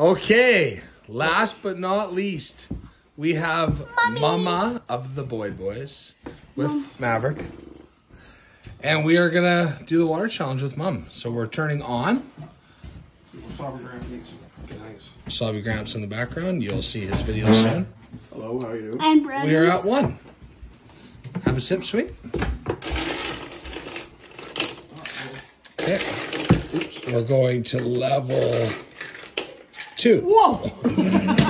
Okay, last but not least, we have Mama of the Boyd Boys with Maverick. And we are gonna do the water challenge with Mom. So we're turning on Sobby Gramps in the background. You'll see his video soon. Hello, how are you doing? And brothers. We are at one. Have a sip, sweet. Okay. Oops. We're going to level two. Whoa!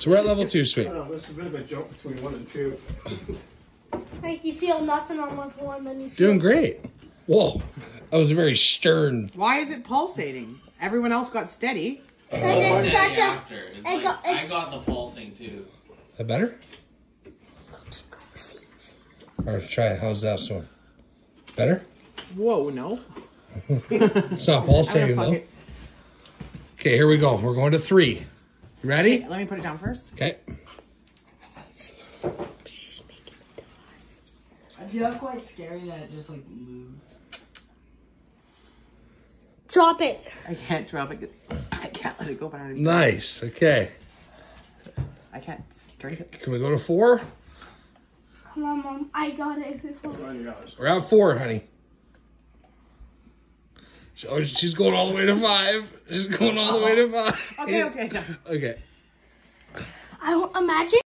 So we're at level two, sweet. Oh, there's a bit of a jump between one and two. Like you feel nothing on level one, then you feel Doing great. Whoa. That was a very stern. Why is it pulsating? Everyone else got steady. And it's Steady such a after. It's like, got- I got the pulsing too. Is that better? Or try it. How's that one? Better? Whoa, no. It's not I'm pulsating though. it. Okay, here we go. We're going to three. You ready? Let me put it down first. Okay. I feel quite scary that it just like moves. drop it. I can't drop it. I can't let it go. But I, Nice. Okay. I can't drink it. Can we go to four? Come on, mom. I got it before. We're at four, honey. Oh, she's going all the way to five. She's going all the way to five. Okay, okay. no. Okay. I imagine